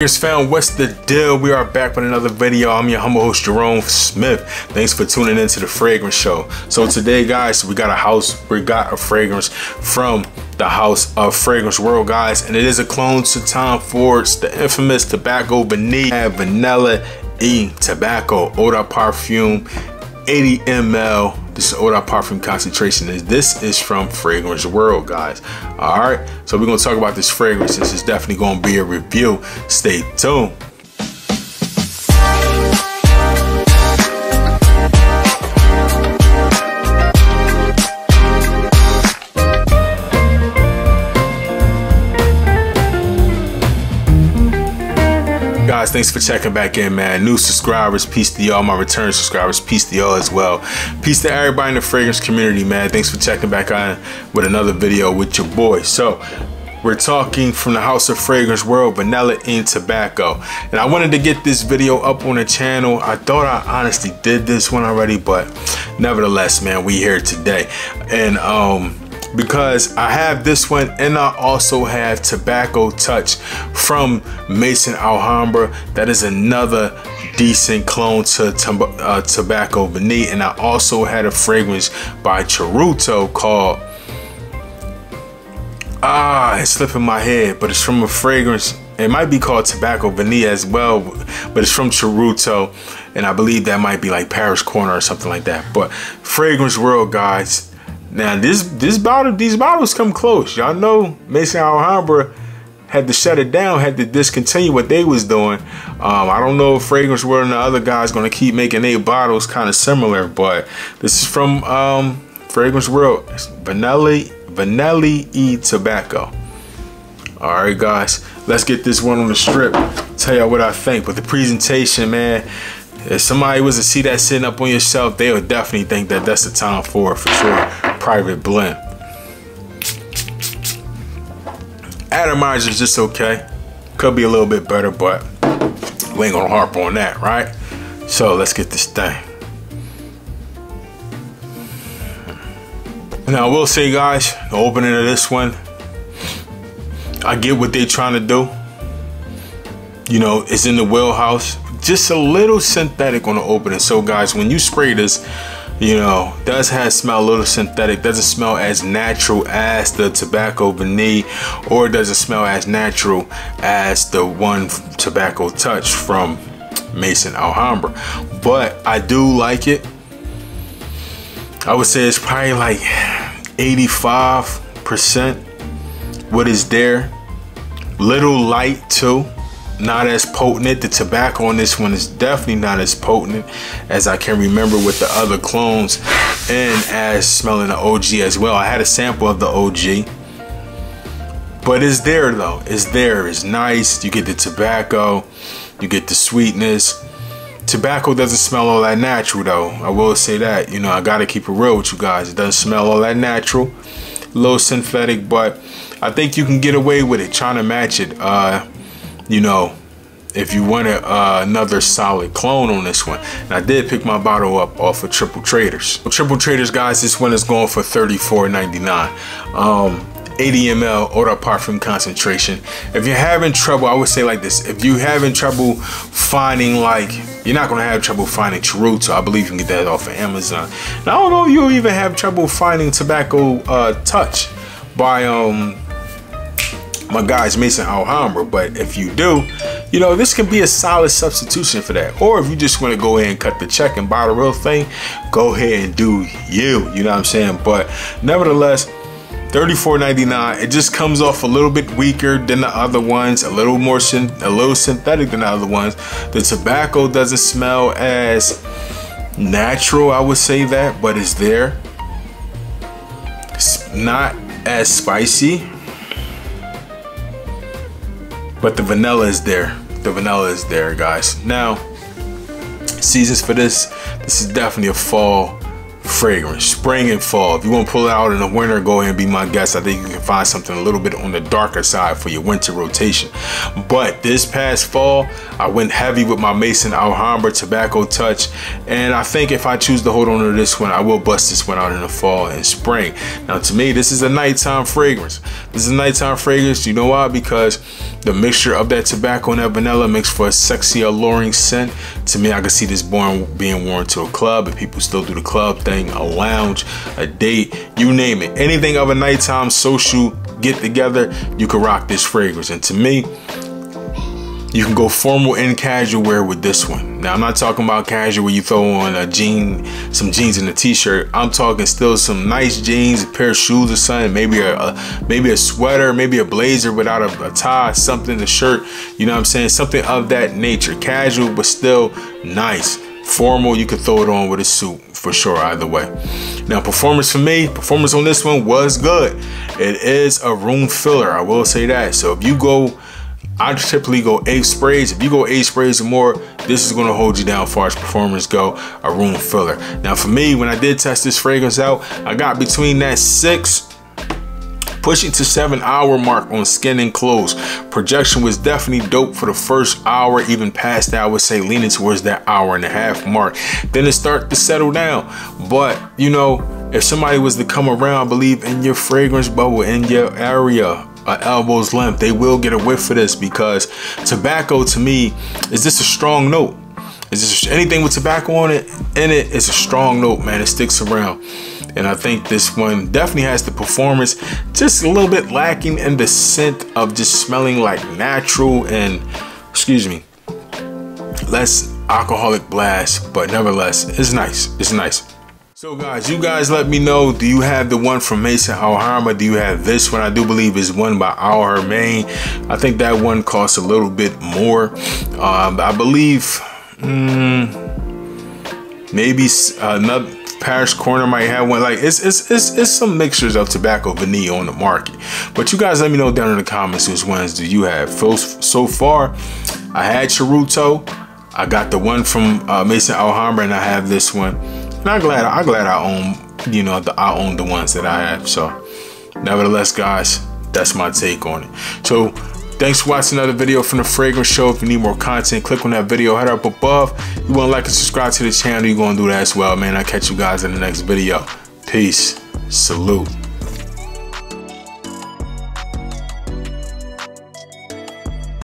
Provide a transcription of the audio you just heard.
Here's found what's the deal? We are back with another video. I'm your humble host jerome smith. Thanks for tuning into the fragrance show. So today guys we got a house we got a fragrance from the house of fragrance world guys and it is a clone to tom ford's the infamous tobacco vanilla vanilla e tobacco eau de parfum 80 ml this is de Parfum concentration. This is from Fragrance World, guys. All right, so we're gonna talk about this fragrance. This is definitely gonna be a review. Stay tuned. Guys thanks for checking back in man new subscribers peace to y'all my return subscribers peace to y'all as well peace to everybody in the fragrance community man thanks for checking back on with another video with your boy so we're talking from the House of Fragrance World, Vanilla and Tobacco. And I wanted to get this video up on the channel. I thought I honestly did this one already, but nevertheless, man, we here today. And um, because I have this one and I also have Tobacco Touch from Maison Alhambra. That is another decent clone to uh, Tobacco Vanille. And I also had a fragrance by Charuto called Ah, it's slipping my head, but it's from a fragrance. It might be called Tobacco Vanilla as well, but it's from Charuto, and I believe that might be like Paris Corner or something like that. But Fragrance World, guys, now this this bottle these bottles come close. Y'all know Maison Alhambra had to shut it down, had to discontinue what they was doing. Um, I don't know if Fragrance World and the other guys gonna keep making their bottles kind of similar, but this is from um, Fragrance World. Vanilla Vanilla E Tobacco. All right, guys, let's get this one on the strip. Tell y'all what I think. But the presentation, man, if somebody was to see that sitting up on your shelf, they would definitely think that that's the Tom Ford for sure private blend. Atomizer is just okay. Could be a little bit better, but we ain't gonna harp on that, right? So let's get this thing. Now I will say guys, the opening of this one, I get what they're trying to do. You know, it's in the wheelhouse. Just a little synthetic on the opening. So guys, when you spray this, you know, does have smell a little synthetic, doesn't smell as natural as the tobacco vanille, or doesn't smell as natural as the one tobacco touch from Maison Alhambra. But I do like it. I would say it's probably like 85% what is there. Little light too not as potent. The tobacco on this one is definitely not as potent as I can remember with the other clones and as smelling the OG as well. I had a sample of the OG. But it's there though. It's there. It's nice. You get the tobacco. You get the sweetness. Tobacco doesn't smell all that natural though. I will say that. You know, I gotta keep it real with you guys. It doesn't smell all that natural. A little synthetic, but I think you can get away with it trying to match it. Uh, you know, if you wanted uh, another solid clone on this one. And I did pick my bottle up off of Triple Traders. Triple Traders, guys, this one is going for $34.99. Um, 80 ml eau parfum concentration. If you're having trouble, I would say like this. If you're having trouble finding like, you're not gonna have trouble finding Charuto. I believe you can get that off of Amazon. And I don't know if you'll even have trouble finding Tobacco uh, Touch by um my guys Maison Alhambra. But if you do, you know, this can be a solid substitution for that. Or if you just want to go ahead and cut the check and buy the real thing, go ahead and do you. You know what I'm saying? But nevertheless, $34.99. It just comes off a little bit weaker than the other ones, a little more a little synthetic than the other ones. The tobacco doesn't smell as natural, I would say that, but it's there. It's not as spicy but the vanilla is there. The vanilla is there, guys. Now, seasons for this, this is definitely a fall fragrance, spring and fall. If you want to pull it out in the winter, go ahead and be my guest. I think you can find something a little bit on the darker side for your winter rotation. But this past fall, I went heavy with my Maison Alhambra Tobacco Touch. And I think if I choose to hold on to this one, I will bust this one out in the fall and spring. Now to me, this is a nighttime fragrance. This is a nighttime fragrance. You know why? Because the mixture of that tobacco and that vanilla makes for a sexy, alluring scent. To me, I can see this born being worn to a club if people still do the club thing, a lounge, a date, you name it. Anything of a nighttime social get together, you can rock this fragrance. And to me, you can go formal and casual wear with this one. Now I'm not talking about casual where you throw on a jean, some jeans and a t-shirt. I'm talking still some nice jeans, a pair of shoes or something, maybe a, a maybe a sweater, maybe a blazer without a, a tie, something, a shirt. You know what I'm saying? Something of that nature. Casual but still nice. Formal, you could throw it on with a suit for sure either way. Now performance for me, performance on this one was good. It is a room filler, I will say that. So if you go I typically go eight sprays. If you go eight sprays or more, this is gonna hold you down far as performance go, a room filler. Now for me, when I did test this fragrance out, I got between that six pushing to seven hour mark on skin and clothes. Projection was definitely dope for the first hour, even past that, I would say leaning towards that hour and a half mark. Then it start to settle down. But, you know, if somebody was to come around, believe in your fragrance bubble, in your area, an elbow's length, they will get a whiff for this because tobacco to me is just a strong note. Is this anything with tobacco on it in it? It's a strong note, man. It sticks around. And I think this one definitely has the performance, just a little bit lacking in the scent of just smelling like natural and, excuse me, less alcoholic blast, but nevertheless, it's nice. It's nice. So guys, you guys let me know, do you have the one from Maison Alhambra? Do you have this one? I do believe is one by Al Haramain. I think that one costs a little bit more. Um, I believe mm, maybe another Paris Corner might have one. Like it's, it's it's it's some mixtures of tobacco vanilla on the market. But you guys let me know down in the comments which ones do you have. So far, I had Charuto. I got the one from uh, Maison Alhambra and I have this one. And I'm glad I'm glad I own you know the I own the ones that I have. So nevertheless, guys, that's my take on it. So Thanks for watching another video from The Fragrance Show. If you need more content, click on that video, head up above. You want to like and subscribe to the channel, you're going to do that as well, man. I'll catch you guys in the next video. Peace. Salute.